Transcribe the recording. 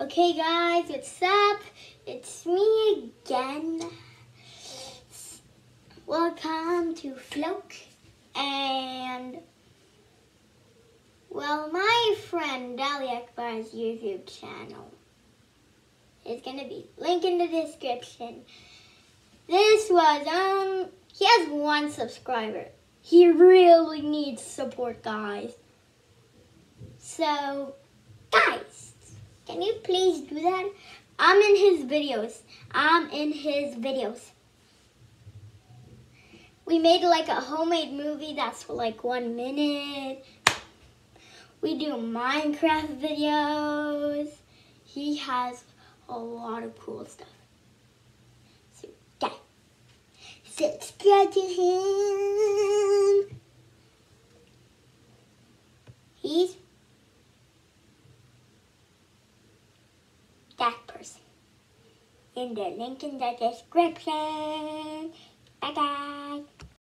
Okay, guys, what's up? It's me again. Welcome to Floke. And, well, my friend Ali Akbar's YouTube channel is to be link in the description. This was, um, he has one subscriber. He really needs support, guys. So, guys, can you please do that? I'm in his videos. I'm in his videos. We made like a homemade movie that's for like one minute. We do Minecraft videos. He has a lot of cool stuff. So, yeah. Subscribe to him. He's that person. In the link in the description.